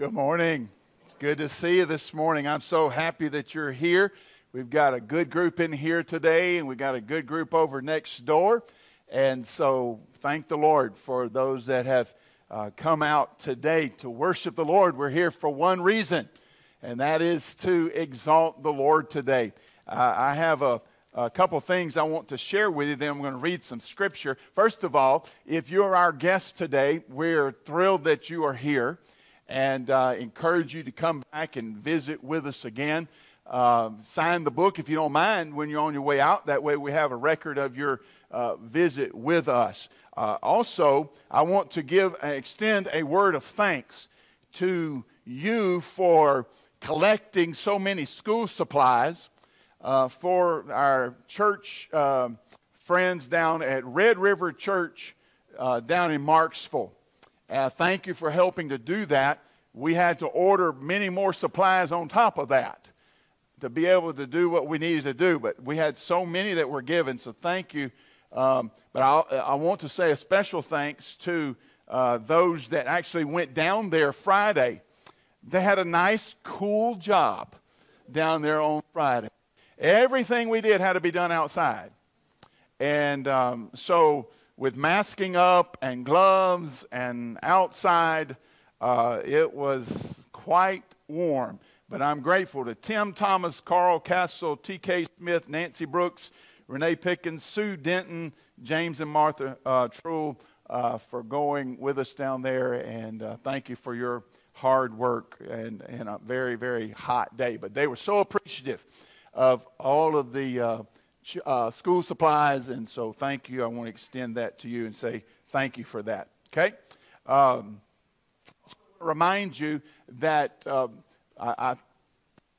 Good morning. It's good to see you this morning. I'm so happy that you're here. We've got a good group in here today, and we've got a good group over next door. And so, thank the Lord for those that have uh, come out today to worship the Lord. We're here for one reason, and that is to exalt the Lord today. Uh, I have a, a couple things I want to share with you. Then I'm going to read some scripture. First of all, if you're our guest today, we're thrilled that you are here and uh, encourage you to come back and visit with us again. Uh, sign the book if you don't mind when you're on your way out. That way we have a record of your uh, visit with us. Uh, also, I want to give uh, extend a word of thanks to you for collecting so many school supplies uh, for our church friends down at Red River Church down in Marksville. Uh, thank you for helping to do that. We had to order many more supplies on top of that to be able to do what we needed to do. But we had so many that were given, so thank you. Um, but I, I, want to say a special thanks to uh, those that actually went down there Friday. They had a nice, cool job down there on Friday. Everything we did had to be done outside. And um, so with masking up and gloves and outside, uh, it was quite warm. But I'm grateful to Tim Thomas, Carl Castle, T.K. Smith, Nancy Brooks, Renee Pickens, Sue Denton, James and Martha uh, uh, for going with us down there. And uh, thank you for your hard work and, and a very, very hot day. But they were so appreciative of all of the uh, uh, school supplies. And so thank you. I want to extend that to you and say thank you for that. Okay? Um, remind you that um, I, I,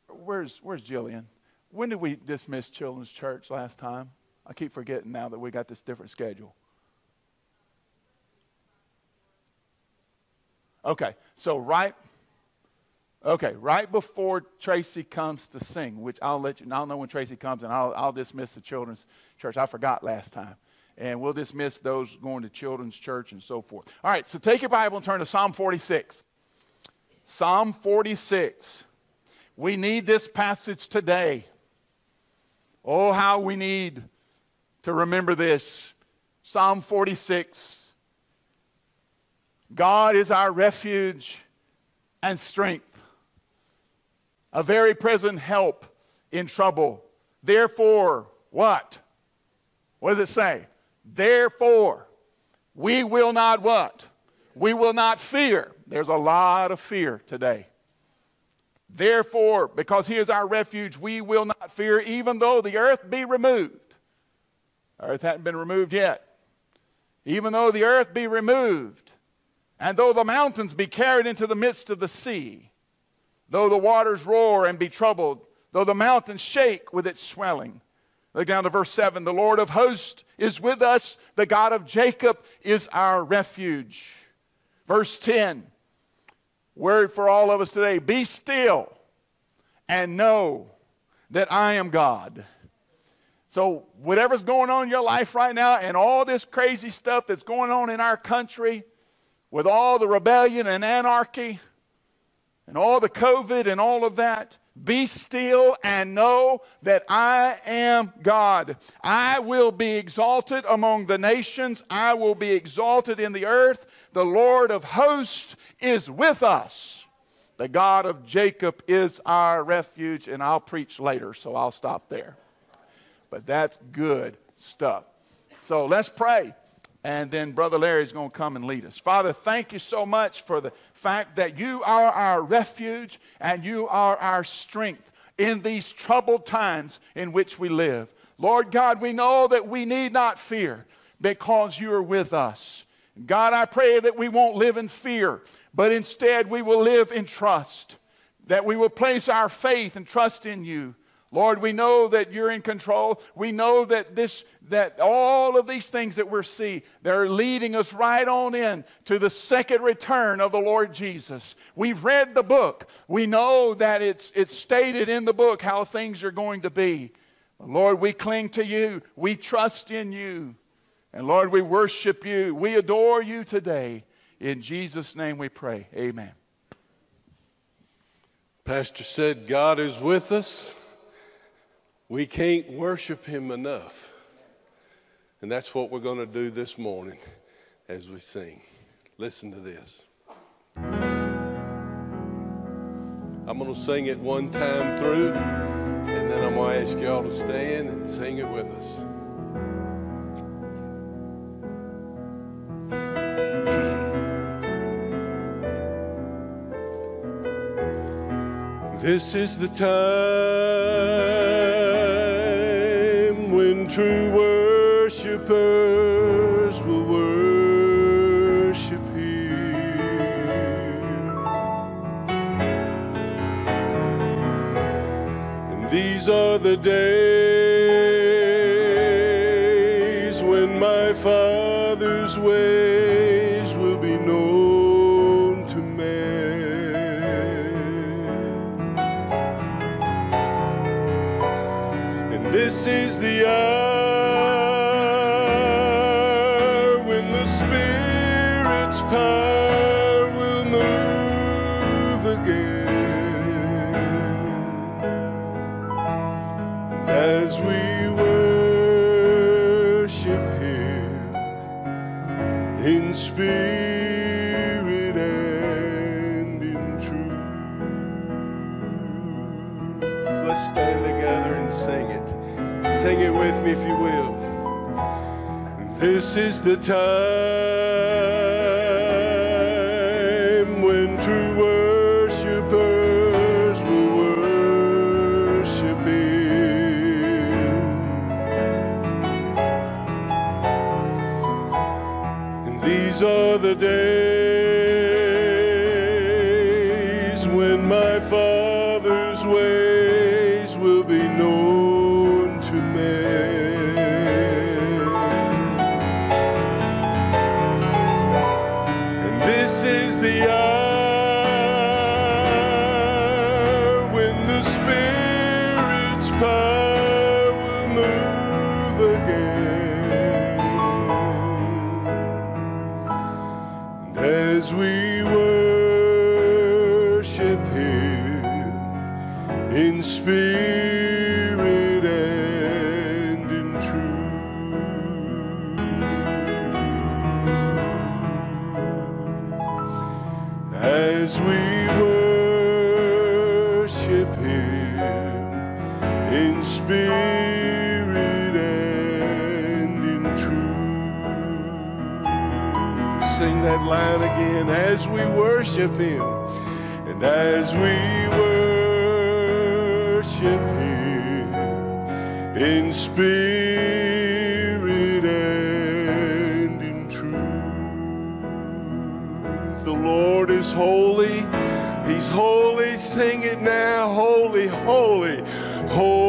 where's, where's Jillian? When did we dismiss Children's Church last time? I keep forgetting now that we got this different schedule. Okay, so right Okay, right before Tracy comes to sing, which I'll let you, I'll know when Tracy comes and I'll, I'll dismiss the children's church. I forgot last time. And we'll dismiss those going to children's church and so forth. All right, so take your Bible and turn to Psalm 46. Psalm 46. We need this passage today. Oh, how we need to remember this. Psalm 46. God is our refuge and strength a very present help in trouble. Therefore, what? What does it say? Therefore, we will not what? We will not fear. There's a lot of fear today. Therefore, because he is our refuge, we will not fear, even though the earth be removed. The earth hadn't been removed yet. Even though the earth be removed, and though the mountains be carried into the midst of the sea, Though the waters roar and be troubled, though the mountains shake with its swelling. Look down to verse 7. The Lord of hosts is with us. The God of Jacob is our refuge. Verse 10. Word for all of us today Be still and know that I am God. So, whatever's going on in your life right now, and all this crazy stuff that's going on in our country, with all the rebellion and anarchy, and all the COVID and all of that, be still and know that I am God. I will be exalted among the nations, I will be exalted in the earth. The Lord of hosts is with us. The God of Jacob is our refuge, and I'll preach later, so I'll stop there. But that's good stuff. So let's pray and then Brother Larry is going to come and lead us. Father, thank you so much for the fact that you are our refuge and you are our strength in these troubled times in which we live. Lord God, we know that we need not fear because you are with us. God, I pray that we won't live in fear, but instead we will live in trust, that we will place our faith and trust in you. Lord, we know that you're in control. We know that this that all of these things that we're seeing, they're leading us right on in to the second return of the Lord Jesus. We've read the book. We know that it's it's stated in the book how things are going to be. Lord, we cling to you. We trust in you. And Lord, we worship you. We adore you today. In Jesus' name we pray. Amen. Pastor said, God is with us. We can't worship Him enough. And that's what we're going to do this morning as we sing. Listen to this. I'm going to sing it one time through, and then I'm going to ask y'all to stand and sing it with us. This is the time these are the days This is the time in spirit and in truth. Sing that line again as we worship Him and as we worship Him in spirit and in truth. The Lord is holy. He's holy. Sing it now. Holy, holy, holy,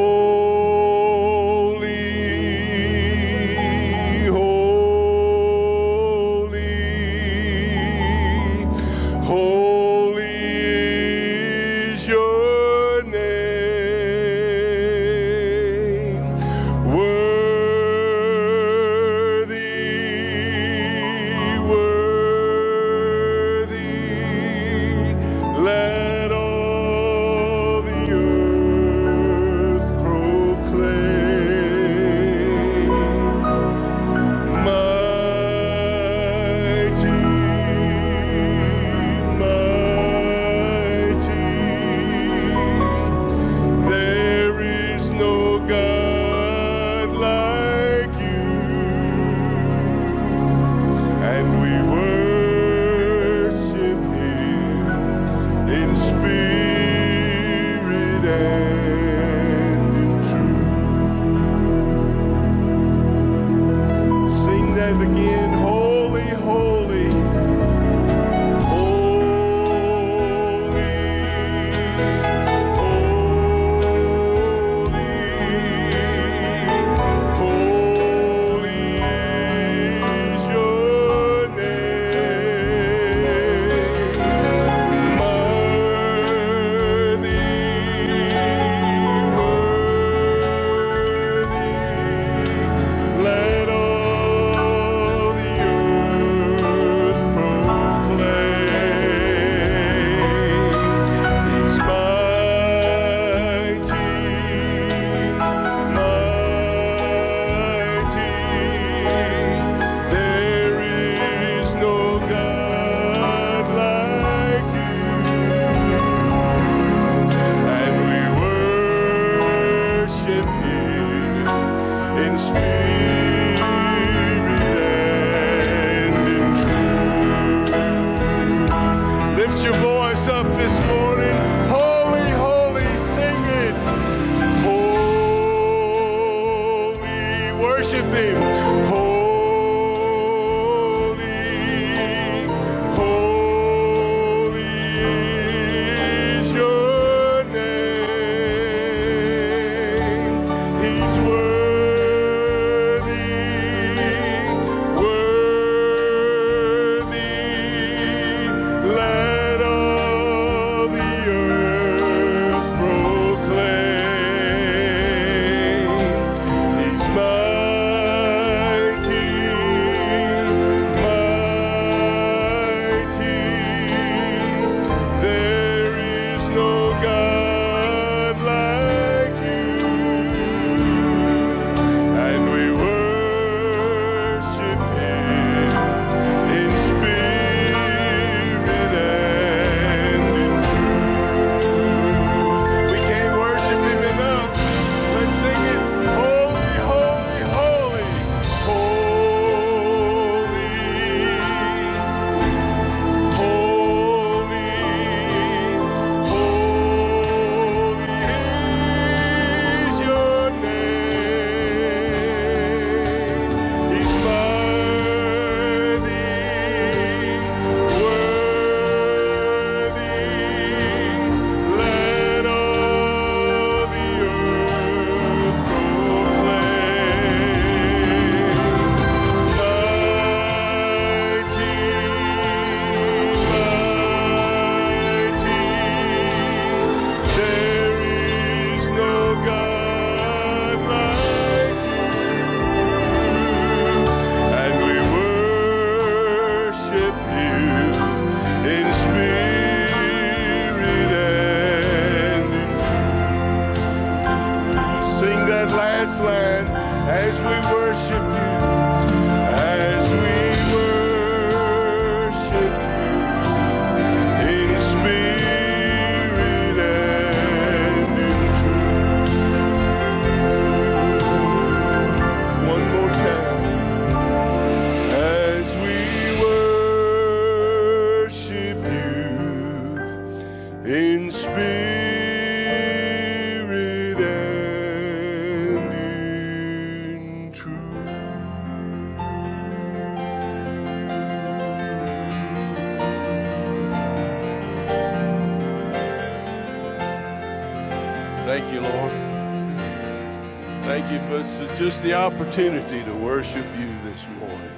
the opportunity to worship you this morning.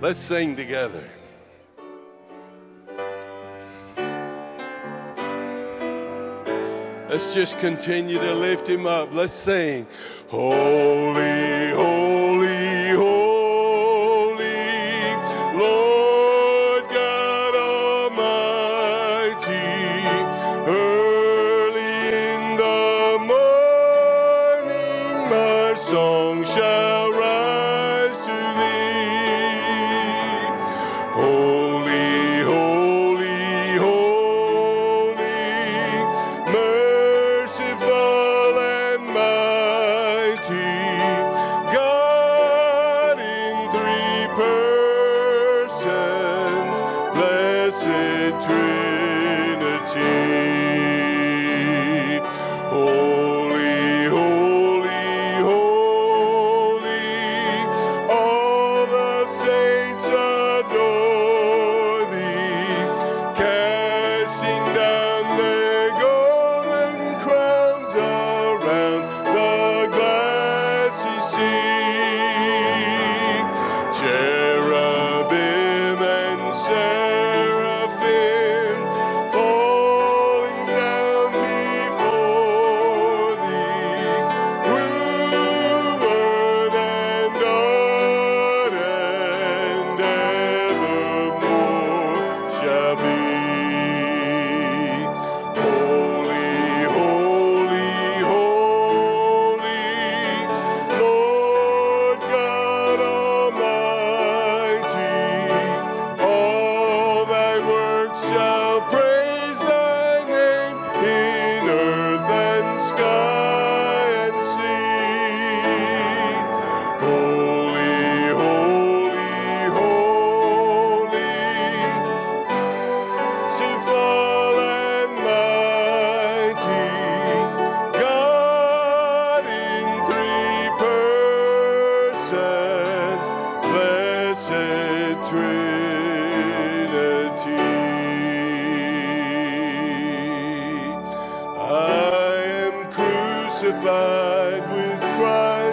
Let's sing together. Let's just continue to lift him up. Let's sing, Holy, Holy, Holy, Lord God Almighty. Early in the morning, song shall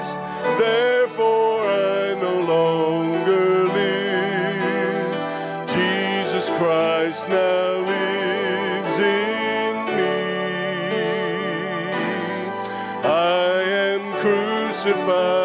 Christ. Therefore I no longer live. Jesus Christ now lives in me. I am crucified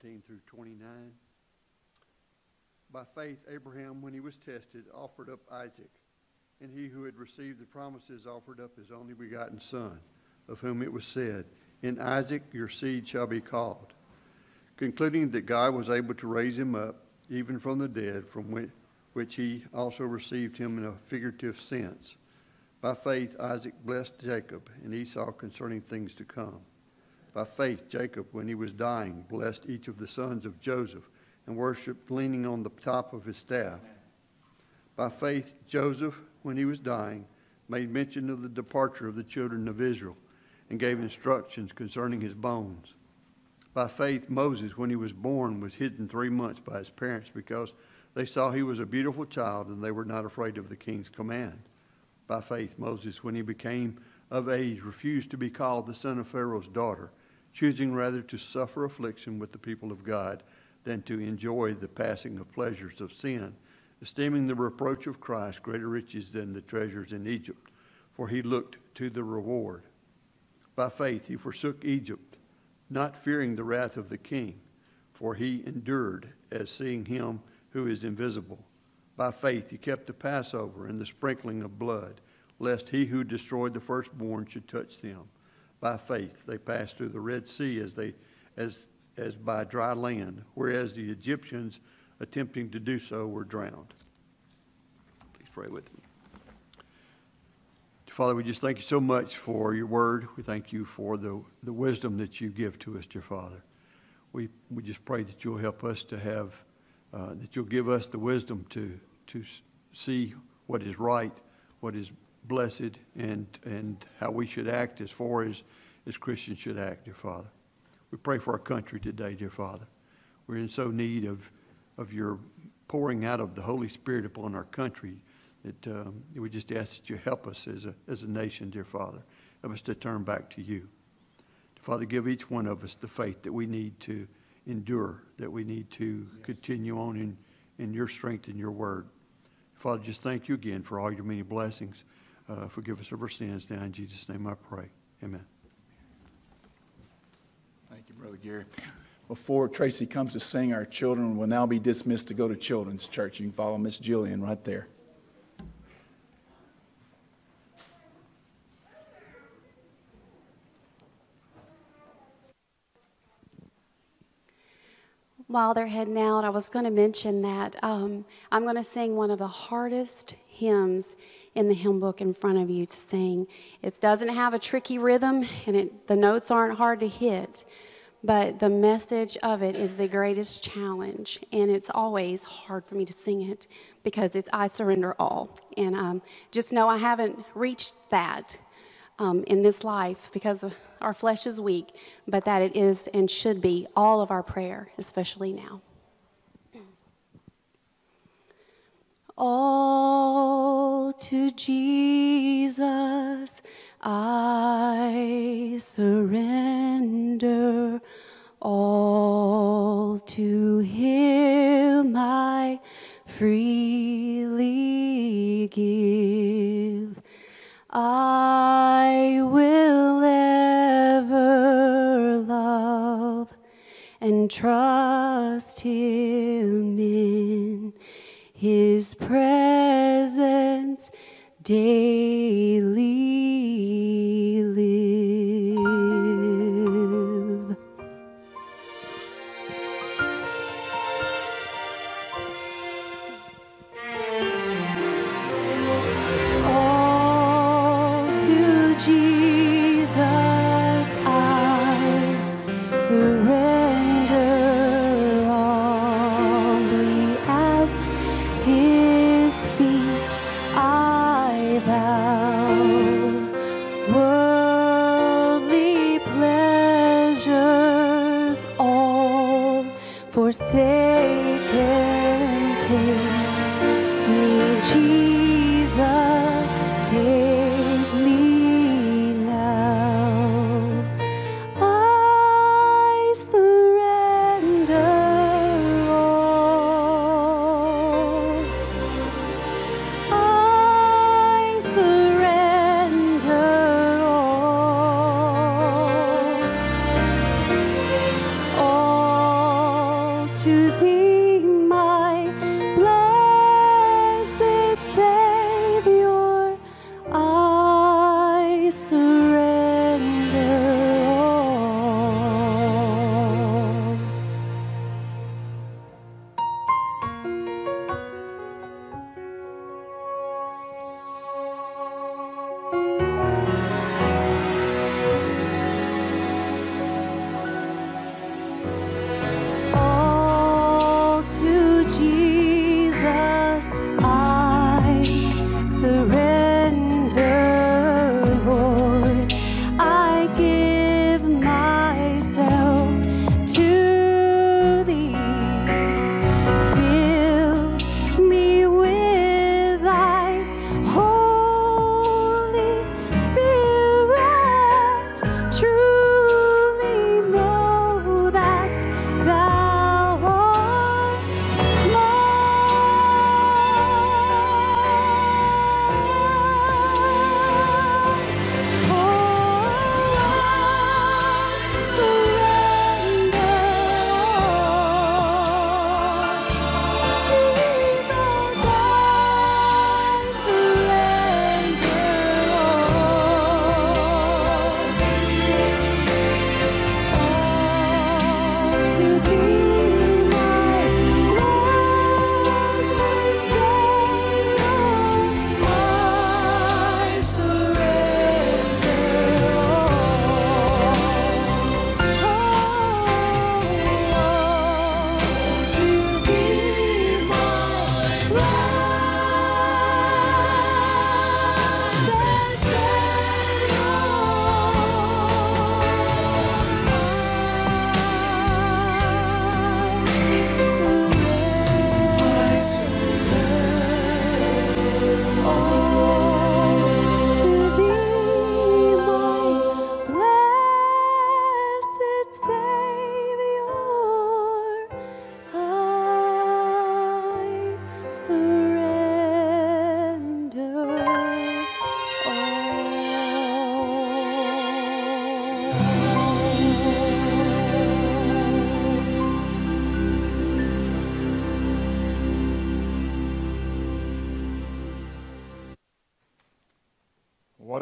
17 through 29. By faith, Abraham, when he was tested, offered up Isaac, and he who had received the promises offered up his only begotten son, of whom it was said, In Isaac your seed shall be called, concluding that God was able to raise him up, even from the dead, from which, which he also received him in a figurative sense. By faith, Isaac blessed Jacob and Esau concerning things to come. By faith, Jacob, when he was dying, blessed each of the sons of Joseph and worshiped leaning on the top of his staff. By faith, Joseph, when he was dying, made mention of the departure of the children of Israel and gave instructions concerning his bones. By faith, Moses, when he was born, was hidden three months by his parents because they saw he was a beautiful child and they were not afraid of the king's command. By faith, Moses, when he became of age, refused to be called the son of Pharaoh's daughter, choosing rather to suffer affliction with the people of God than to enjoy the passing of pleasures of sin, esteeming the reproach of Christ greater riches than the treasures in Egypt, for he looked to the reward. By faith, he forsook Egypt, not fearing the wrath of the king, for he endured as seeing him who is invisible. By faith, he kept the Passover and the sprinkling of blood, lest he who destroyed the firstborn should touch them. By faith, they passed through the Red Sea as, they, as, as by dry land, whereas the Egyptians, attempting to do so, were drowned. Please pray with me. Father, we just thank you so much for your word. We thank you for the, the wisdom that you give to us, dear Father. We, we just pray that you'll help us to have, uh, that you'll give us the wisdom to, to see what is right, what is blessed, and, and how we should act as far as, as Christians should act, dear Father. We pray for our country today, dear Father. We're in so need of, of your pouring out of the Holy Spirit upon our country That um, we just ask that you help us as a, as a nation, dear Father. Help us to turn back to you. Father, give each one of us the faith that we need to endure, that we need to continue on in, in your strength and your word. Father, just thank you again for all your many blessings. Uh, forgive us of our sins now. In Jesus' name I pray. Amen. Thank you, Brother Gary. Before Tracy comes to sing, our children will now be dismissed to go to Children's Church. You can follow Miss Jillian right there. While they're heading out, I was going to mention that um, I'm going to sing one of the hardest hymns in the hymn book in front of you to sing. It doesn't have a tricky rhythm, and it, the notes aren't hard to hit, but the message of it is the greatest challenge, and it's always hard for me to sing it because it's I surrender all. And um, just know I haven't reached that um, in this life because our flesh is weak, but that it is and should be all of our prayer, especially now. All to Jesus I surrender, all to Him I freely give. I will ever love and trust Him in his presence daily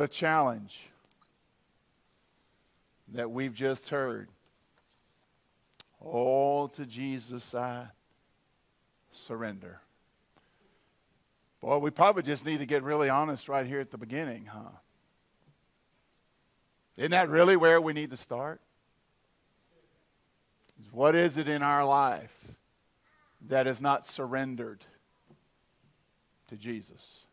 challenge that we've just heard. All to Jesus I surrender. Boy, we probably just need to get really honest right here at the beginning, huh? Isn't that really where we need to start? What is it in our life that is not surrendered to Jesus?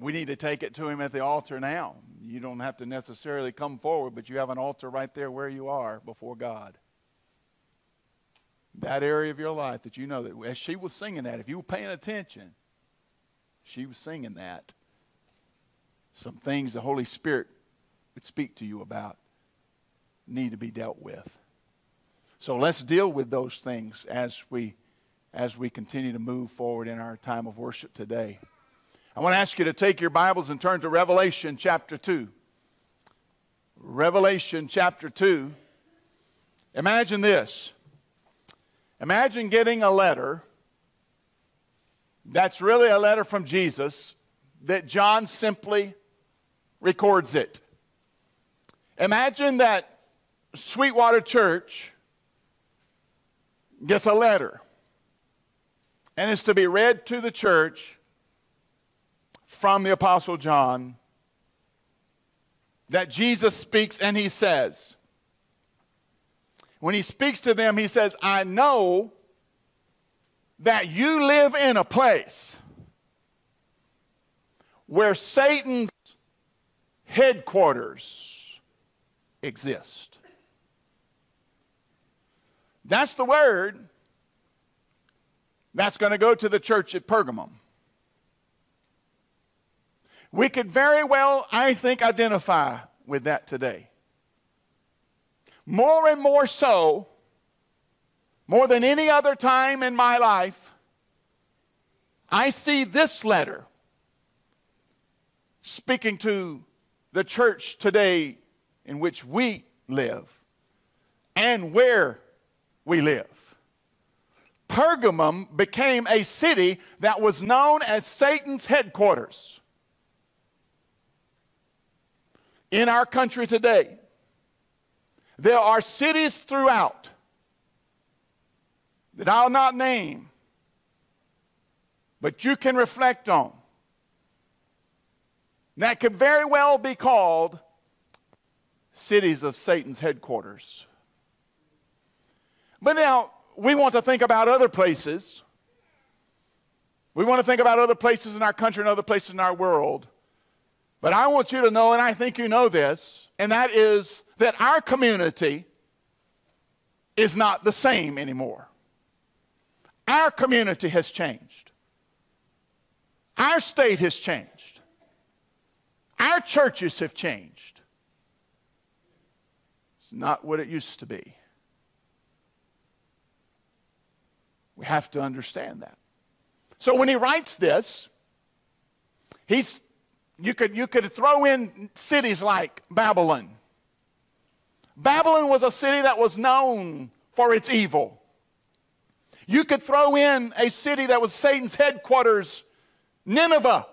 We need to take it to Him at the altar now. You don't have to necessarily come forward, but you have an altar right there where you are before God that area of your life that you know that as she was singing that, if you were paying attention, she was singing that. Some things the Holy Spirit would speak to you about need to be dealt with. So let's deal with those things as we as we continue to move forward in our time of worship today. I want to ask you to take your Bibles and turn to Revelation chapter 2. Revelation chapter 2. Imagine this. Imagine getting a letter that's really a letter from Jesus that John simply records it. Imagine that Sweetwater Church gets a letter and it's to be read to the church from the Apostle John that Jesus speaks and he says, when he speaks to them, he says, I know that you live in a place where Satan's headquarters exist. That's the word that's going to go to the church at Pergamum. We could very well, I think, identify with that today more and more so, more than any other time in my life, I see this letter speaking to the church today in which we live and where we live. Pergamum became a city that was known as Satan's headquarters. In our country today, there are cities throughout that I'll not name, but you can reflect on that could very well be called cities of Satan's headquarters. But now we want to think about other places. We want to think about other places in our country and other places in our world. But I want you to know, and I think you know this, and that is that our community is not the same anymore. Our community has changed. Our state has changed. Our churches have changed. It's not what it used to be. We have to understand that. So when he writes this, he's you could, you could throw in cities like Babylon. Babylon was a city that was known for its evil. You could throw in a city that was Satan's headquarters, Nineveh.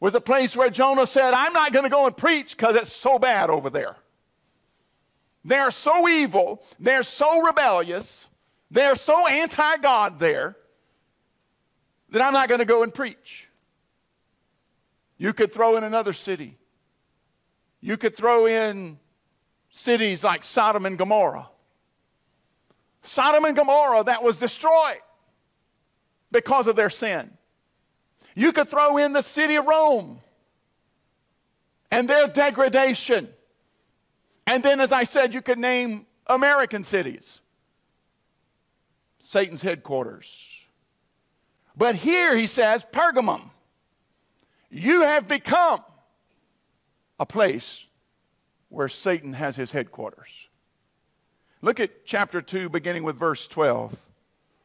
Was a place where Jonah said, I'm not going to go and preach because it's so bad over there. They're so evil, they're so rebellious, they're so anti God there that I'm not going to go and preach. You could throw in another city. You could throw in cities like Sodom and Gomorrah. Sodom and Gomorrah that was destroyed because of their sin. You could throw in the city of Rome and their degradation. And then, as I said, you could name American cities, Satan's headquarters. But here he says Pergamum you have become a place where Satan has his headquarters. Look at chapter 2, beginning with verse 12.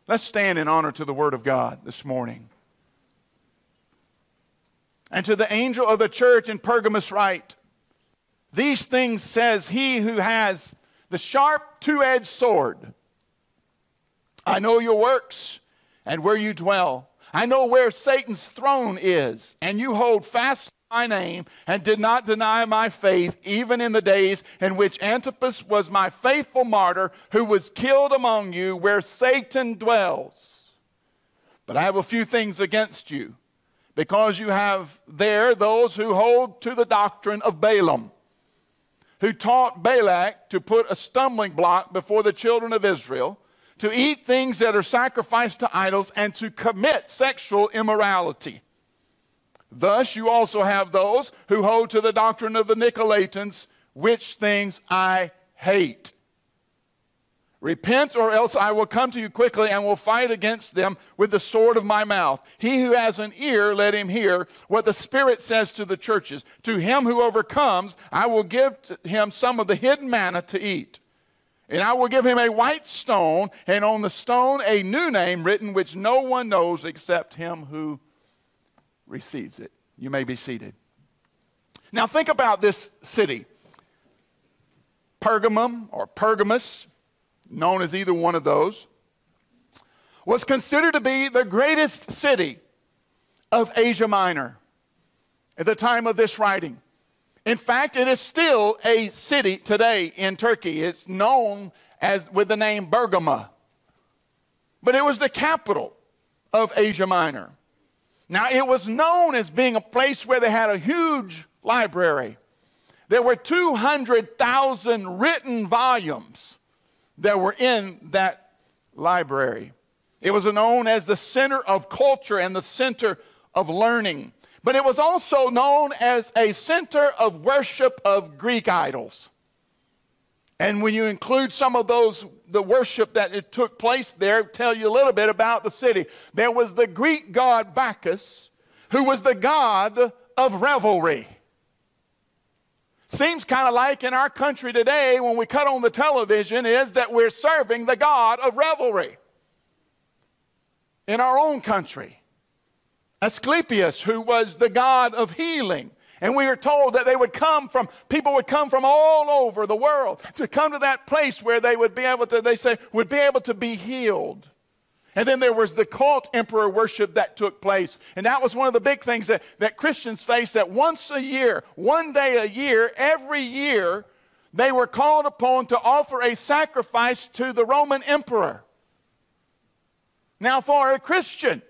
Let's stand in honor to the Word of God this morning. And to the angel of the church in Pergamos, write These things says he who has the sharp two edged sword. I know your works and where you dwell I know where Satan's throne is, and you hold fast my name and did not deny my faith, even in the days in which Antipas was my faithful martyr, who was killed among you, where Satan dwells. But I have a few things against you, because you have there those who hold to the doctrine of Balaam, who taught Balak to put a stumbling block before the children of Israel, to eat things that are sacrificed to idols, and to commit sexual immorality. Thus, you also have those who hold to the doctrine of the Nicolaitans, which things I hate. Repent, or else I will come to you quickly and will fight against them with the sword of my mouth. He who has an ear, let him hear what the Spirit says to the churches. To him who overcomes, I will give him some of the hidden manna to eat. And I will give him a white stone, and on the stone a new name written, which no one knows except him who receives it. You may be seated. Now, think about this city Pergamum or Pergamus, known as either one of those, was considered to be the greatest city of Asia Minor at the time of this writing. In fact, it is still a city today in Turkey. It's known as with the name Bergama. But it was the capital of Asia Minor. Now, it was known as being a place where they had a huge library. There were 200,000 written volumes that were in that library. It was known as the center of culture and the center of learning. But it was also known as a center of worship of Greek idols. And when you include some of those, the worship that it took place there, tell you a little bit about the city. There was the Greek god Bacchus, who was the god of revelry. Seems kind of like in our country today when we cut on the television is that we're serving the god of revelry. In our own country. Asclepius, who was the god of healing. And we are told that they would come from, people would come from all over the world to come to that place where they would be able to, they say, would be able to be healed. And then there was the cult emperor worship that took place. And that was one of the big things that, that Christians face that once a year, one day a year, every year, they were called upon to offer a sacrifice to the Roman emperor. Now, for a Christian,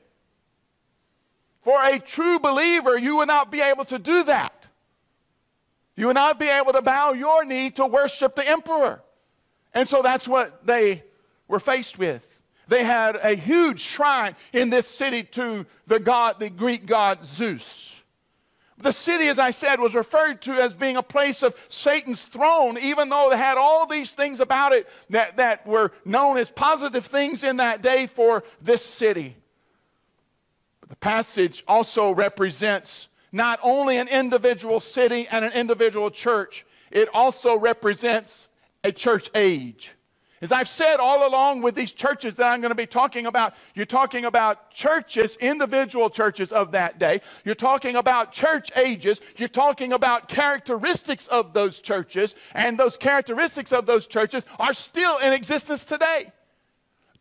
for a true believer, you would not be able to do that. You would not be able to bow your knee to worship the emperor. And so that's what they were faced with. They had a huge shrine in this city to the god, the Greek god Zeus. The city, as I said, was referred to as being a place of Satan's throne, even though it had all these things about it that, that were known as positive things in that day for this city. Passage also represents not only an individual city and an individual church, it also represents a church age. As I've said all along with these churches that I'm going to be talking about, you're talking about churches, individual churches of that day. You're talking about church ages. You're talking about characteristics of those churches. And those characteristics of those churches are still in existence today.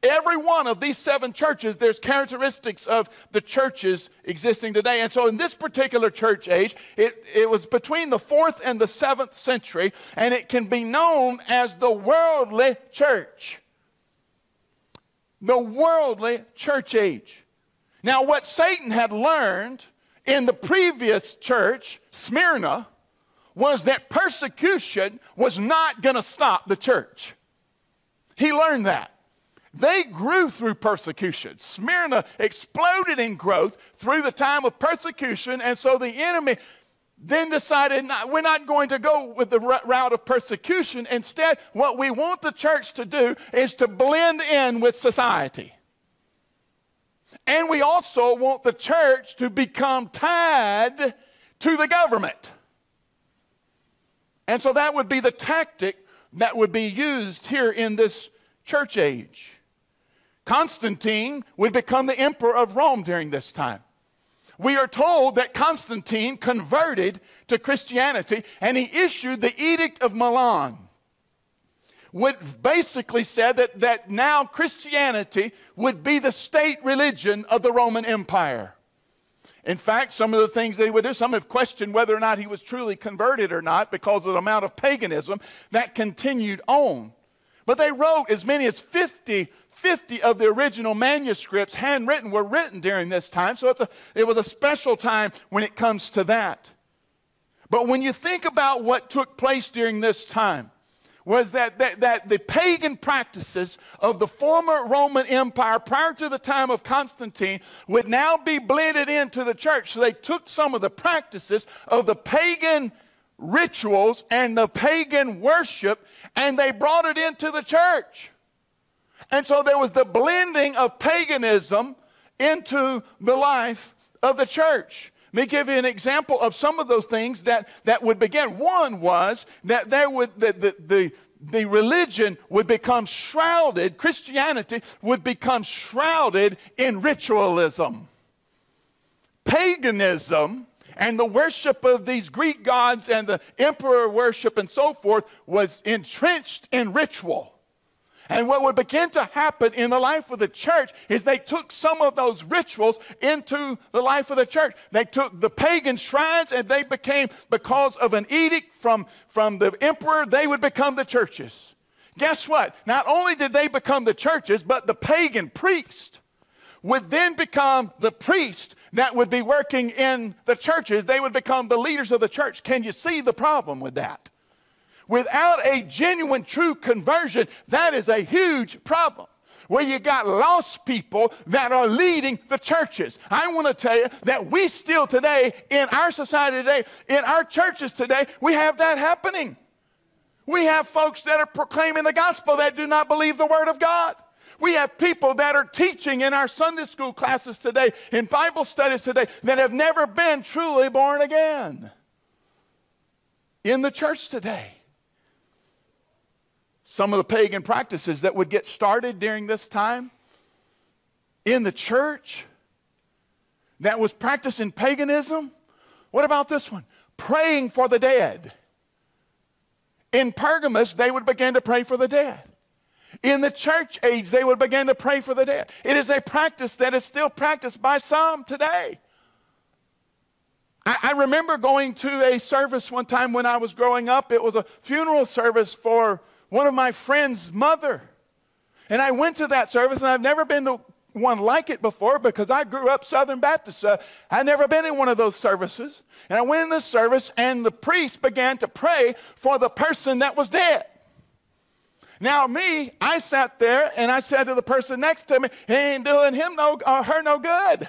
Every one of these seven churches, there's characteristics of the churches existing today. And so in this particular church age, it, it was between the fourth and the seventh century, and it can be known as the worldly church. The worldly church age. Now, what Satan had learned in the previous church, Smyrna, was that persecution was not going to stop the church. He learned that. They grew through persecution. Smyrna exploded in growth through the time of persecution, and so the enemy then decided not, we're not going to go with the route of persecution. Instead, what we want the church to do is to blend in with society. And we also want the church to become tied to the government. And so that would be the tactic that would be used here in this church age. Constantine would become the emperor of Rome during this time. We are told that Constantine converted to Christianity and he issued the Edict of Milan, which basically said that, that now Christianity would be the state religion of the Roman Empire. In fact, some of the things they would do, some have questioned whether or not he was truly converted or not because of the amount of paganism that continued on. But they wrote as many as 50, 50 of the original manuscripts, handwritten, were written during this time. So a, it was a special time when it comes to that. But when you think about what took place during this time, was that, that, that the pagan practices of the former Roman Empire prior to the time of Constantine would now be blended into the church. So they took some of the practices of the pagan rituals and the pagan worship and they brought it into the church. And so there was the blending of paganism into the life of the church. Let me give you an example of some of those things that, that would begin. One was that there would the, the, the, the religion would become shrouded, Christianity would become shrouded in ritualism. Paganism and the worship of these Greek gods and the emperor worship and so forth was entrenched in ritual. And what would begin to happen in the life of the church is they took some of those rituals into the life of the church. They took the pagan shrines and they became, because of an edict from, from the emperor, they would become the churches. Guess what? Not only did they become the churches, but the pagan priest would then become the priest that would be working in the churches. They would become the leaders of the church. Can you see the problem with that? Without a genuine, true conversion, that is a huge problem where you got lost people that are leading the churches. I want to tell you that we still today, in our society today, in our churches today, we have that happening. We have folks that are proclaiming the gospel that do not believe the word of God. We have people that are teaching in our Sunday school classes today, in Bible studies today, that have never been truly born again in the church today some of the pagan practices that would get started during this time in the church that was practicing paganism. What about this one? Praying for the dead. In Pergamus, they would begin to pray for the dead. In the church age, they would begin to pray for the dead. It is a practice that is still practiced by some today. I, I remember going to a service one time when I was growing up. It was a funeral service for one of my friend's mother. And I went to that service, and I've never been to one like it before because I grew up Southern Baptist. I'd never been in one of those services. And I went in this service, and the priest began to pray for the person that was dead. Now, me, I sat there and I said to the person next to me, "He ain't doing him no, uh, her no good."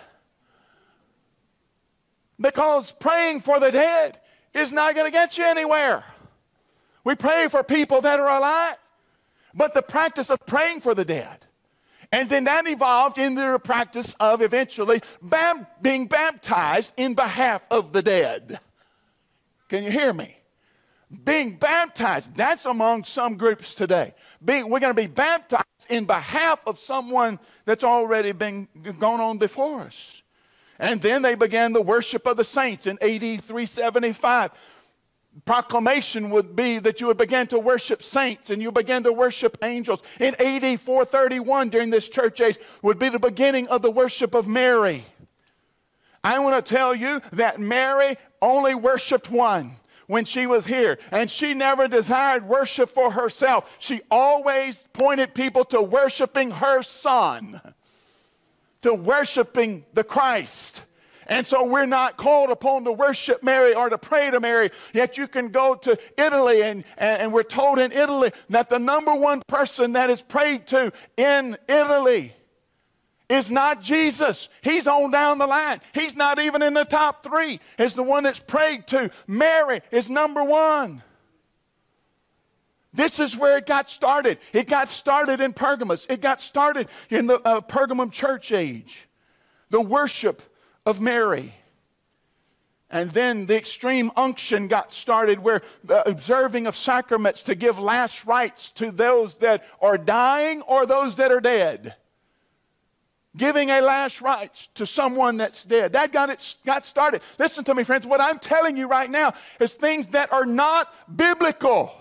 Because praying for the dead is not going to get you anywhere. We pray for people that are alive. But the practice of praying for the dead. And then that evolved into the practice of eventually bam- being baptized in behalf of the dead. Can you hear me? Being baptized, that's among some groups today. Being, we're going to be baptized in behalf of someone that's already been gone on before us. And then they began the worship of the saints in AD 375 proclamation would be that you would begin to worship saints and you begin to worship angels. In AD 431, during this church age, would be the beginning of the worship of Mary. I want to tell you that Mary only worshiped one when she was here, and she never desired worship for herself. She always pointed people to worshiping her son, to worshiping the Christ. And so we're not called upon to worship Mary or to pray to Mary. Yet you can go to Italy, and, and, we're told in Italy that the number one person that is prayed to in Italy is not Jesus. He's on down the line. He's not even in the top three. Is the one that's prayed to. Mary is number one. This is where it got started. It got started in Pergamus. It got started in the uh, Pergamum church age. The worship of Mary. And then the extreme unction got started where the observing of sacraments to give last rites to those that are dying or those that are dead. Giving a last rites to someone that's dead. That got it got started. Listen to me, friends. What I'm telling you right now is things that are not biblical.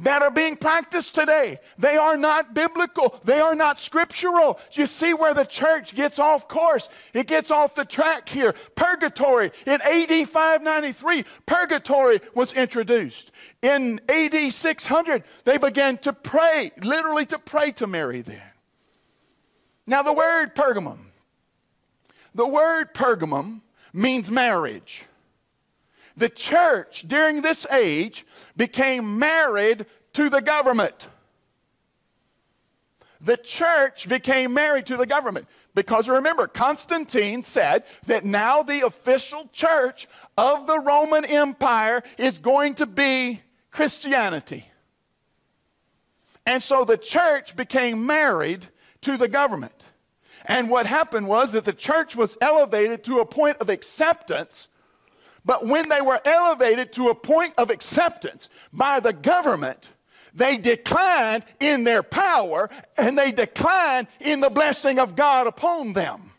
That are being practiced today. They are not biblical. They are not scriptural. You see where the church gets off course. It gets off the track here. Purgatory. In AD 593, purgatory was introduced. In AD 600, they began to pray, literally to pray to Mary then. Now, the word Pergamum, the word Pergamum means marriage. The church during this age became married to the government. The church became married to the government because remember, Constantine said that now the official church of the Roman Empire is going to be Christianity. And so the church became married to the government. And what happened was that the church was elevated to a point of acceptance but when they were elevated to a point of acceptance by the government, they declined in their power and they declined in the blessing of God upon them.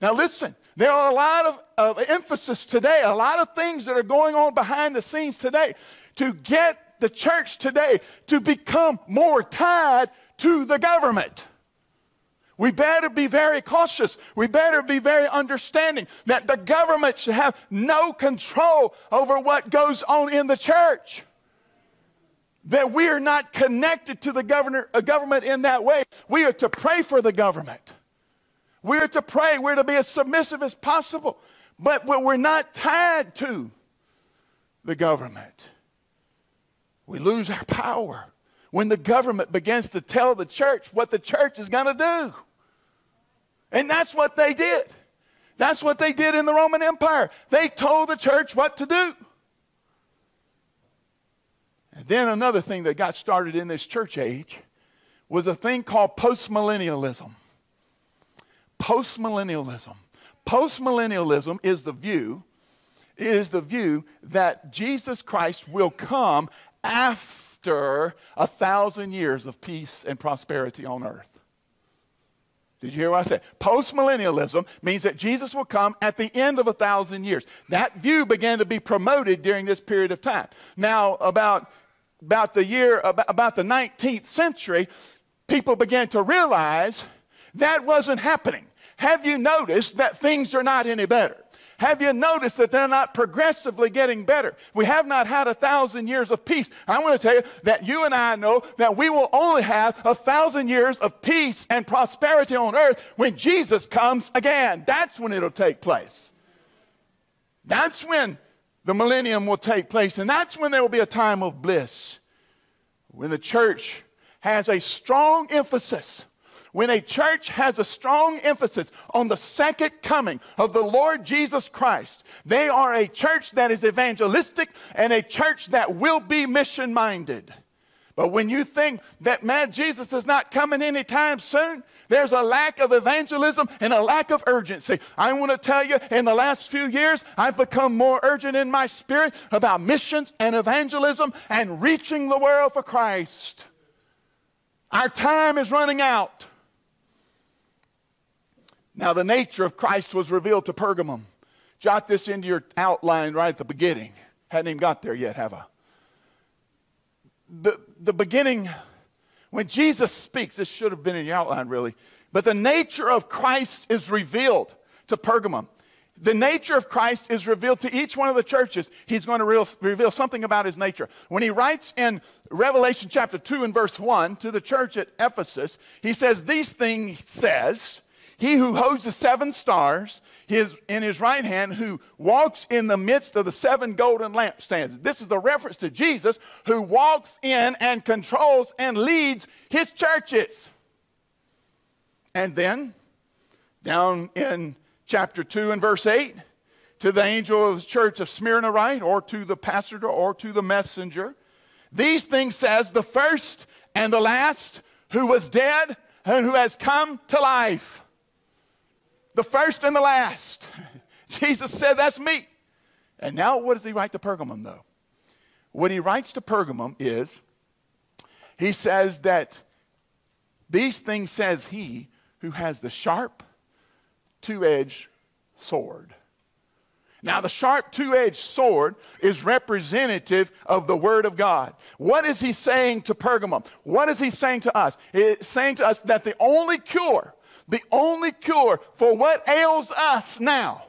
Now, listen, there are a lot of, of emphasis today, a lot of things that are going on behind the scenes today to get the church today to become more tied to the government. We better be very cautious. We better be very understanding that the government should have no control over what goes on in the church. That we are not connected to the governor, uh, government in that way. We are to pray for the government. We are to pray. We're to be as submissive as possible. But we're not tied to the government. We lose our power when the government begins to tell the church what the church is going to do. And that's what they did. That's what they did in the Roman Empire. They told the church what to do. And then another thing that got started in this church age was a thing called postmillennialism. Postmillennialism. Postmillennialism is the view, is the view that Jesus Christ will come after after a thousand years of peace and prosperity on earth. Did you hear what I said? Postmillennialism means that Jesus will come at the end of a thousand years. That view began to be promoted during this period of time. Now, about, about the year, about, about the 19th century, people began to realize that wasn't happening. Have you noticed that things are not any better? Have you noticed that they're not progressively getting better? We have not had a thousand years of peace. I want to tell you that you and I know that we will only have a thousand years of peace and prosperity on earth when Jesus comes again. That's when it'll take place. That's when the millennium will take place, and that's when there will be a time of bliss. When the church has a strong emphasis when a church has a strong emphasis on the second coming of the Lord Jesus Christ, they are a church that is evangelistic and a church that will be mission minded. But when you think that, man, Jesus is not coming anytime soon, there's a lack of evangelism and a lack of urgency. I want to tell you, in the last few years, I've become more urgent in my spirit about missions and evangelism and reaching the world for Christ. Our time is running out. Now, the nature of Christ was revealed to Pergamum. Jot this into your outline right at the beginning. Hadn't even got there yet, have I? The, the beginning, when Jesus speaks, this should have been in your outline really, but the nature of Christ is revealed to Pergamum. The nature of Christ is revealed to each one of the churches. He's going to reveal, reveal something about his nature. When he writes in Revelation chapter 2 and verse 1 to the church at Ephesus, he says, These things says, he who holds the seven stars his, in his right hand, who walks in the midst of the seven golden lampstands. This is the reference to Jesus who walks in and controls and leads his churches. And then, down in chapter 2 and verse 8, to the angel of the church of Smyrna, right, or to the pastor or to the messenger, these things says the first and the last who was dead and who has come to life the first and the last. Jesus said, That's me. And now, what does he write to Pergamum, though? What he writes to Pergamum is he says that these things says he who has the sharp, two edged sword. Now, the sharp two edged sword is representative of the Word of God. What is he saying to Pergamum? What is he saying to us? It's saying to us that the only cure, the only cure for what ails us now,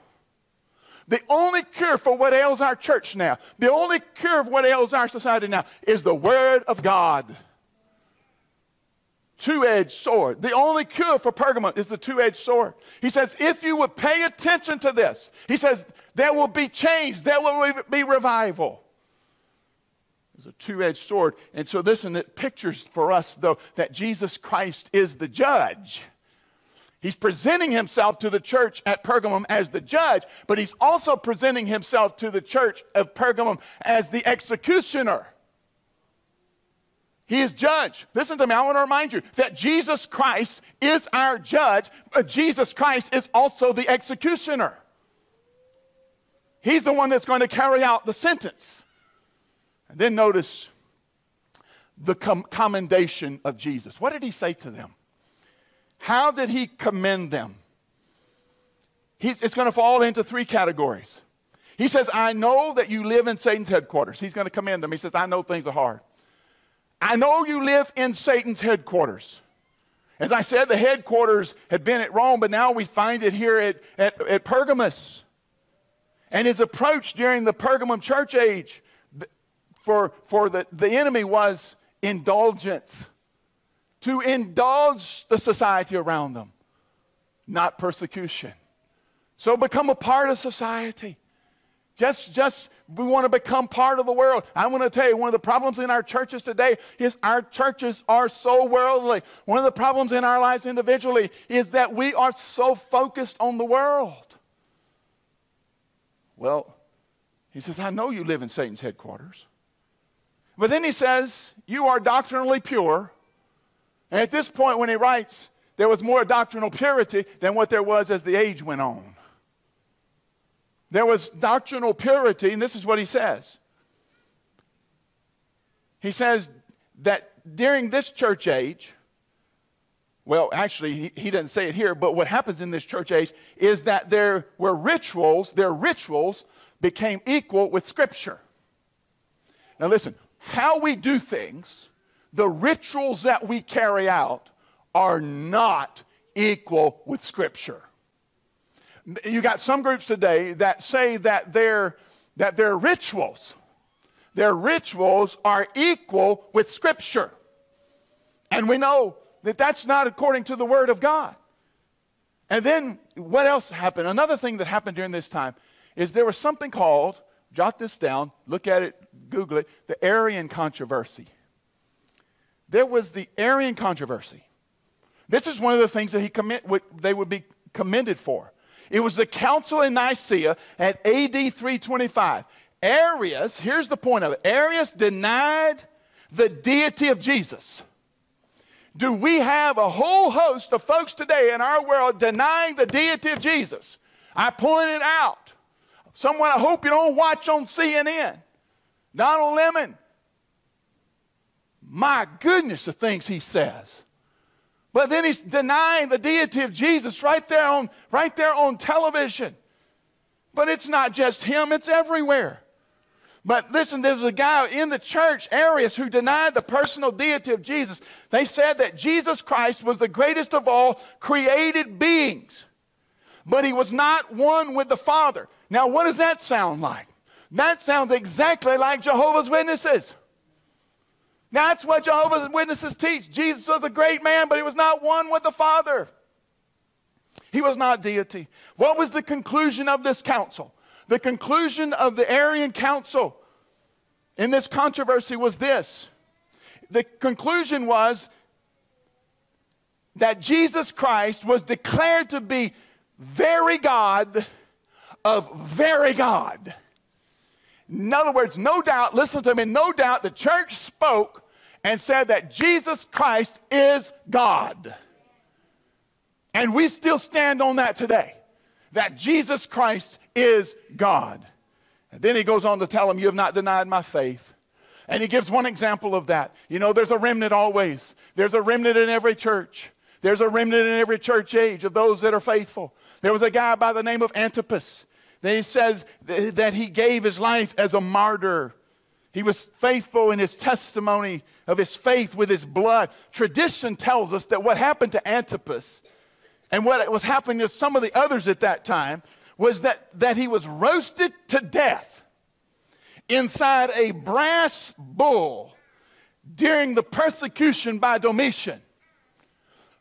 the only cure for what ails our church now, the only cure for what ails our society now is the Word of God two edged sword. The only cure for Pergamum is the two edged sword. He says, if you would pay attention to this, he says, there will be change, there will be revival. It's a two edged sword. And so, listen, it pictures for us, though, that Jesus Christ is the judge. He's presenting himself to the church at Pergamum as the judge, but he's also presenting himself to the church of Pergamum as the executioner. He is judge. Listen to me, I want to remind you that Jesus Christ is our judge, but Jesus Christ is also the executioner. He's the one that's going to carry out the sentence. And then notice the com- commendation of Jesus. What did he say to them? How did he commend them? He's, it's going to fall into three categories. He says, I know that you live in Satan's headquarters. He's going to commend them. He says, I know things are hard. I know you live in Satan's headquarters. As I said, the headquarters had been at Rome, but now we find it here at, at, at Pergamus. And his approach during the Pergamum church age for, for the, the enemy was indulgence, to indulge the society around them, not persecution. So become a part of society. Just, just we want to become part of the world. I want to tell you, one of the problems in our churches today is our churches are so worldly. One of the problems in our lives individually is that we are so focused on the world. Well, he says, I know you live in Satan's headquarters. But then he says, You are doctrinally pure. And at this point, when he writes, there was more doctrinal purity than what there was as the age went on. There was doctrinal purity, and this is what he says. He says that during this church age, well, actually, he, he doesn't say it here, but what happens in this church age is that there were rituals, their rituals became equal with Scripture. Now, listen, how we do things, the rituals that we carry out, are not equal with Scripture you got some groups today that say that their, that their rituals, their rituals are equal with Scripture. And we know that that's not according to the Word of God. And then what else happened? Another thing that happened during this time is there was something called, jot this down, look at it, Google it, the Arian controversy. There was the Arian controversy. This is one of the things that he commit, they would be commended for. It was the council in Nicaea at AD 325. Arius, here's the point of it Arius denied the deity of Jesus. Do we have a whole host of folks today in our world denying the deity of Jesus? I pointed out. Someone I hope you don't watch on CNN. Donald Lemon. My goodness, the things he says. But then he's denying the deity of Jesus right there on, right there on television. But it's not just him, it's everywhere. But listen, there was a guy in the church, Arius, who denied the personal deity of Jesus. They said that Jesus Christ was the greatest of all created beings, but he was not one with the Father. Now, what does that sound like? That sounds exactly like Jehovah's Witnesses. That's what Jehovah's Witnesses teach. Jesus was a great man, but he was not one with the Father. He was not deity. What was the conclusion of this council? The conclusion of the Arian council in this controversy was this. The conclusion was that Jesus Christ was declared to be very God of very God. In other words, no doubt, listen to me, no doubt the church spoke and said that Jesus Christ is God. And we still stand on that today, that Jesus Christ is God. And then he goes on to tell him, You have not denied my faith. And he gives one example of that. You know, there's a remnant always, there's a remnant in every church. There's a remnant in every church age of those that are faithful. There was a guy by the name of Antipas. Then he says that he gave his life as a martyr. He was faithful in his testimony of his faith with his blood. Tradition tells us that what happened to Antipas and what was happening to some of the others at that time was that, that he was roasted to death inside a brass bull during the persecution by Domitian.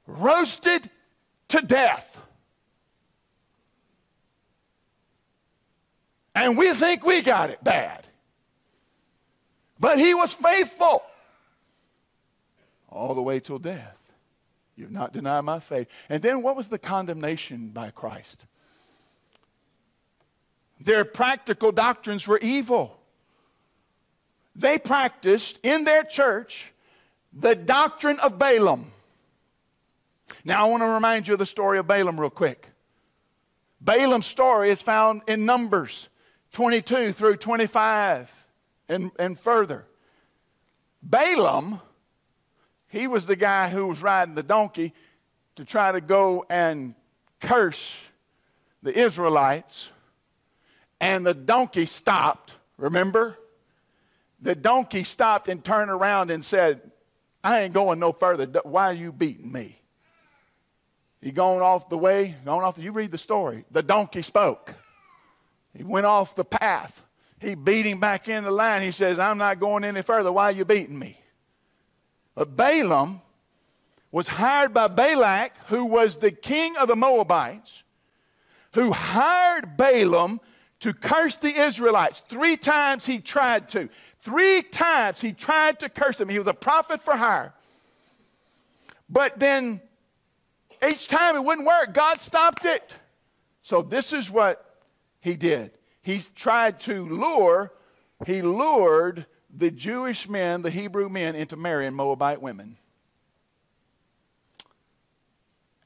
Roasted to death. And we think we got it bad. But he was faithful all the way till death. You've not denied my faith. And then what was the condemnation by Christ? Their practical doctrines were evil. They practiced in their church the doctrine of Balaam. Now, I want to remind you of the story of Balaam real quick. Balaam's story is found in Numbers 22 through 25 and, and further. Balaam, he was the guy who was riding the donkey to try to go and curse the Israelites, and the donkey stopped, remember? The donkey stopped and turned around and said, I ain't going no further. Why are you beating me? He gone off the way, gone off. The, you read the story. The donkey spoke. He went off the path. He beat him back in the line. He says, I'm not going any further. Why are you beating me? But Balaam was hired by Balak, who was the king of the Moabites, who hired Balaam to curse the Israelites. Three times he tried to. Three times he tried to curse them. He was a prophet for hire. But then each time it wouldn't work, God stopped it. So this is what he did. He tried to lure, he lured the Jewish men, the Hebrew men, into marrying Moabite women.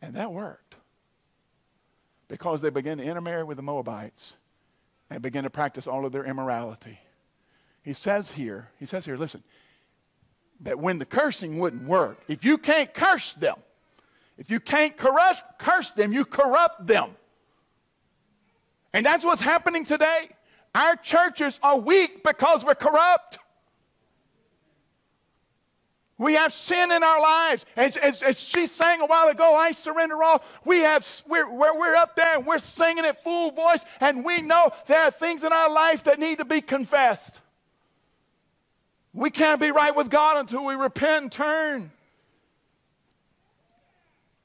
And that worked. Because they began to intermarry with the Moabites and began to practice all of their immorality. He says here, he says here, listen, that when the cursing wouldn't work, if you can't curse them, if you can't curse, curse them, you corrupt them. And that's what's happening today. Our churches are weak because we're corrupt. We have sin in our lives. As, as, as, she sang a while ago, I surrender all. We have, we're, we're, we're up there and we're singing at full voice, and we know there are things in our life that need to be confessed. We can't be right with God until we repent and turn.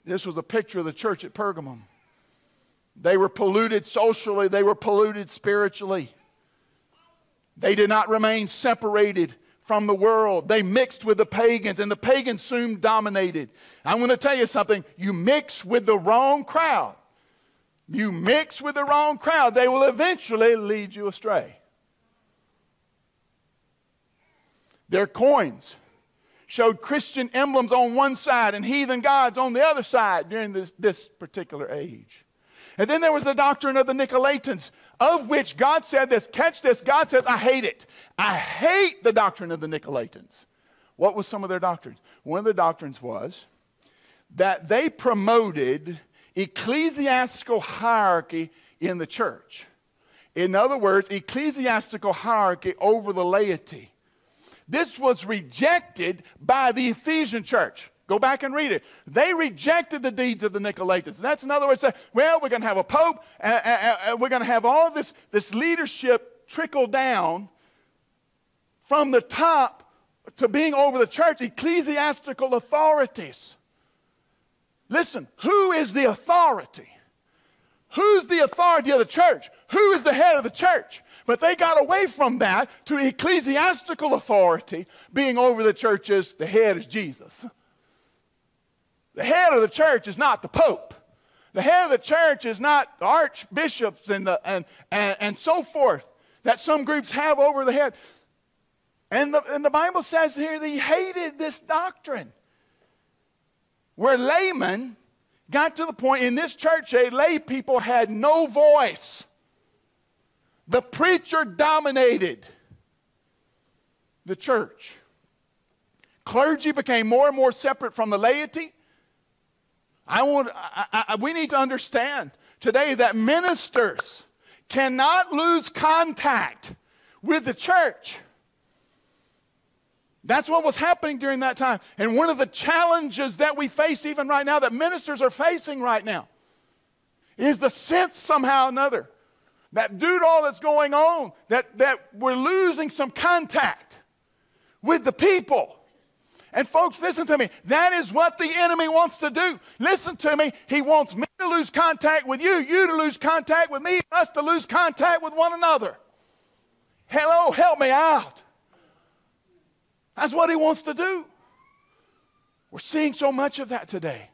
This was a picture of the church at Pergamum. They were polluted socially, they were polluted spiritually. They did not remain separated from the world. They mixed with the pagans, and the pagans soon dominated. I'm going to tell you something you mix with the wrong crowd, you mix with the wrong crowd, they will eventually lead you astray. Their coins showed Christian emblems on one side and heathen gods on the other side during this, this particular age. And then there was the doctrine of the Nicolaitans, of which God said this. Catch this. God says, I hate it. I hate the doctrine of the Nicolaitans. What was some of their doctrines? One of the doctrines was that they promoted ecclesiastical hierarchy in the church. In other words, ecclesiastical hierarchy over the laity. This was rejected by the Ephesian church. Go back and read it. They rejected the deeds of the Nicolaitans. That's in other words, say, well, we're going to have a pope, and, and, and we're going to have all this, this leadership trickle down from the top to being over the church, ecclesiastical authorities. Listen, who is the authority? Who's the authority of the church? Who is the head of the church? But they got away from that to ecclesiastical authority, being over the churches, the head is Jesus. The head of the church is not the Pope. The head of the church is not the archbishops and, the, and, and, and so forth that some groups have over the head. And the, and the Bible says here that he hated this doctrine. Where laymen got to the point in this church, a lay people had no voice. The preacher dominated the church. Clergy became more and more separate from the laity. I want, I, I, we need to understand today that ministers cannot lose contact with the church. That's what was happening during that time. And one of the challenges that we face even right now, that ministers are facing right now, is the sense somehow or another that due to all that's going on, that, that we're losing some contact with the people. And folks, listen to me. That is what the enemy wants to do. Listen to me. He wants me to lose contact with you, you to lose contact with me, us to lose contact with one another. Hello, help me out. That's what he wants to do. We're seeing so much of that today.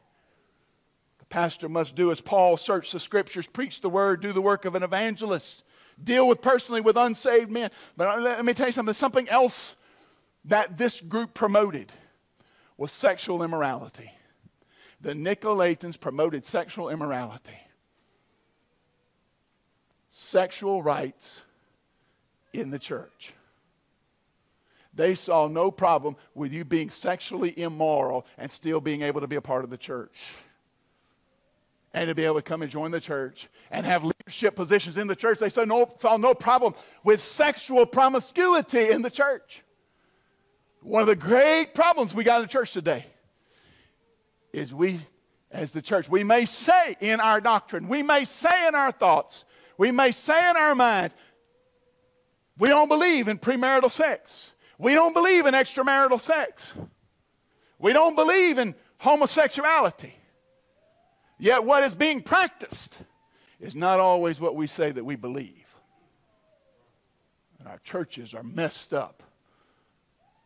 The pastor must do as Paul search the scriptures, preach the word, do the work of an evangelist, deal with personally with unsaved men. But let me tell you something, there's something else that this group promoted was sexual immorality. The Nicolaitans promoted sexual immorality. Sexual rights in the church. They saw no problem with you being sexually immoral and still being able to be a part of the church. And to be able to come and join the church and have leadership positions in the church. They saw no, saw no problem with sexual promiscuity in the church. One of the great problems we got in the church today is we, as the church, we may say in our doctrine, we may say in our thoughts, we may say in our minds, we don't believe in premarital sex. We don't believe in extramarital sex. We don't believe in homosexuality. Yet, what is being practiced is not always what we say that we believe. And our churches are messed up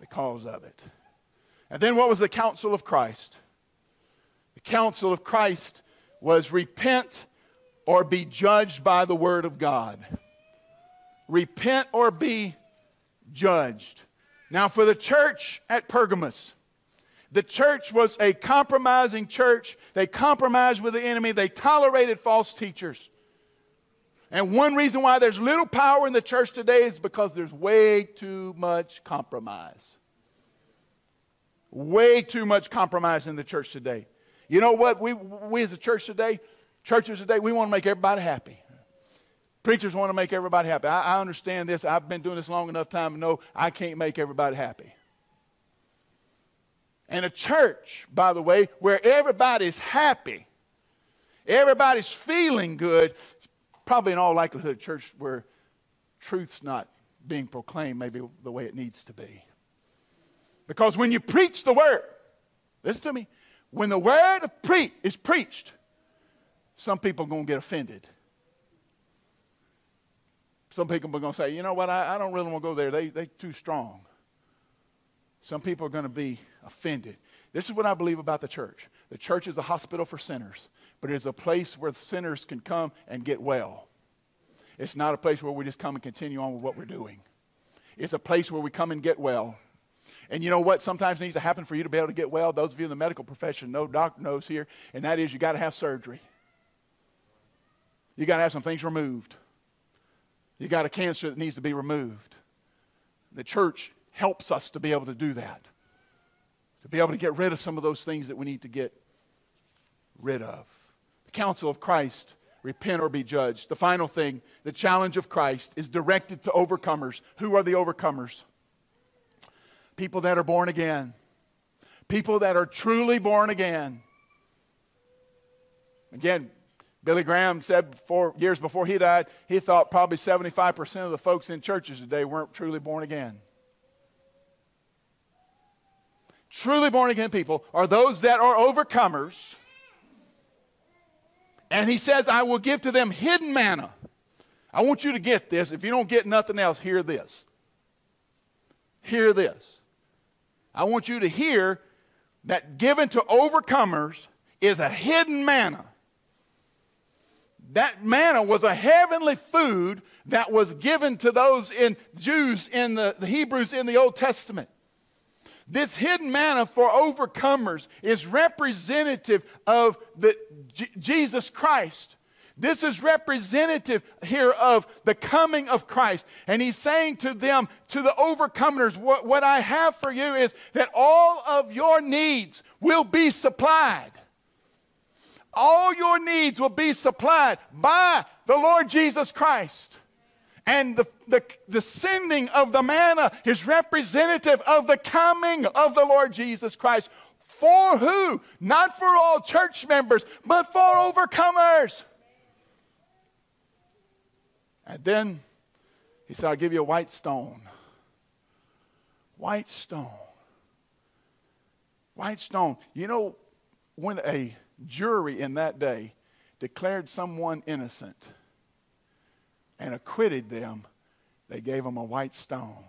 because of it. And then, what was the counsel of Christ? The counsel of Christ was repent or be judged by the word of God. Repent or be judged. Now, for the church at Pergamos, the church was a compromising church. They compromised with the enemy, they tolerated false teachers. And one reason why there's little power in the church today is because there's way too much compromise. Way too much compromise in the church today. You know what? We, we as a church today, churches today, we want to make everybody happy. Preachers want to make everybody happy. I, I understand this. I've been doing this long enough time to know I can't make everybody happy. And a church, by the way, where everybody's happy, everybody's feeling good, probably in all likelihood, a church where truth's not being proclaimed maybe the way it needs to be. Because when you preach the word, listen to me, when the word of pre- is preached, some people are going to get offended. Some people are going to say, you know what, I, I don't really want to go there. They, they're too strong. Some people are going to be offended. This is what I believe about the church. The church is a hospital for sinners, but it is a place where sinners can come and get well. It's not a place where we just come and continue on with what we're doing. It's a place where we come and get well. And you know what sometimes needs to happen for you to be able to get well? Those of you in the medical profession know, doctor knows here, and that is you got to have surgery. You got to have some things removed. You got a cancer that needs to be removed. The church helps us to be able to do that, to be able to get rid of some of those things that we need to get rid of. Counsel of Christ repent or be judged. The final thing, the challenge of Christ, is directed to overcomers. Who are the overcomers? People that are born again, people that are truly born again. Again, Billy Graham said four years before he died, he thought probably 75% of the folks in churches today weren't truly born again. Truly born again people are those that are overcomers. And he says, I will give to them hidden manna. I want you to get this. If you don't get nothing else, hear this. Hear this. I want you to hear that given to overcomers is a hidden manna that manna was a heavenly food that was given to those in Jews in the, the Hebrews in the Old Testament. This hidden manna for overcomers is representative of the, J- Jesus Christ. This is representative here of the coming of Christ. And he's saying to them, to the overcomers, what, what I have for you is that all of your needs will be supplied all your needs will be supplied by the Lord Jesus Christ. And the, the, the sending of the manna is representative of the coming of the Lord Jesus Christ. For who? Not for all church members, but for overcomers. And then he said, I'll give you a white stone. White stone. White stone. You know, when a jury in that day declared someone innocent and acquitted them, they gave them a white stone.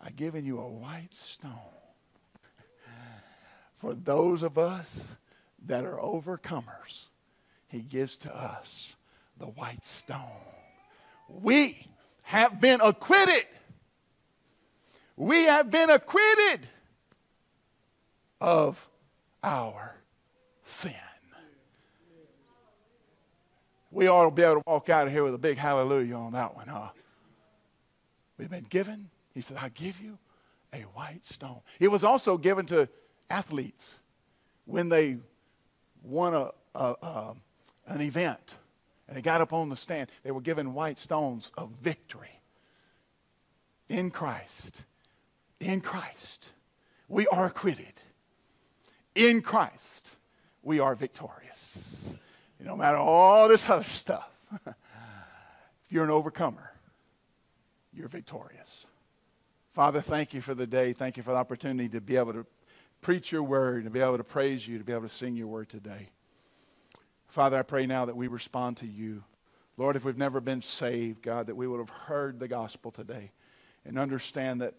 I've given you a white stone. For those of us that are overcomers, he gives to us the white stone. We have been acquitted. We have been acquitted of our sin. We ought to be able to walk out of here with a big hallelujah on that one, huh? We've been given, he said, I give you a white stone. It was also given to athletes when they won a, a, a, an event and they got up on the stand. They were given white stones of victory in Christ. In Christ, we are acquitted. In Christ, we are victorious. No matter all this other stuff, if you're an overcomer, you're victorious. Father, thank you for the day. Thank you for the opportunity to be able to preach your word, to be able to praise you, to be able to sing your word today. Father, I pray now that we respond to you. Lord, if we've never been saved, God, that we would have heard the gospel today and understand that,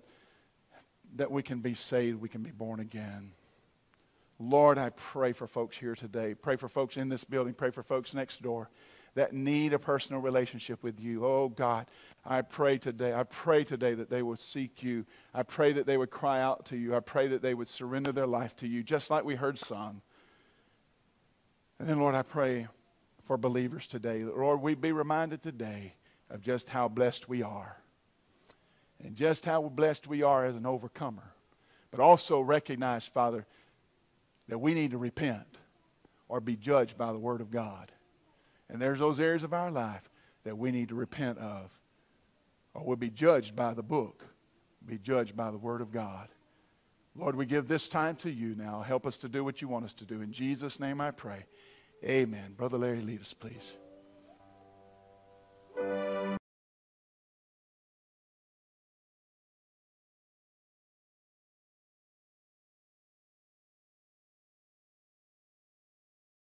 that we can be saved, we can be born again. Lord, I pray for folks here today. Pray for folks in this building. Pray for folks next door that need a personal relationship with you. Oh God, I pray today. I pray today that they will seek you. I pray that they would cry out to you. I pray that they would surrender their life to you, just like we heard sung. And then, Lord, I pray for believers today. Lord, we be reminded today of just how blessed we are and just how blessed we are as an overcomer. But also recognize, Father, that we need to repent or be judged by the Word of God. And there's those areas of our life that we need to repent of, or we'll be judged by the book, be judged by the Word of God. Lord, we give this time to you now. Help us to do what you want us to do. In Jesus' name I pray. Amen. Brother Larry, lead us, please.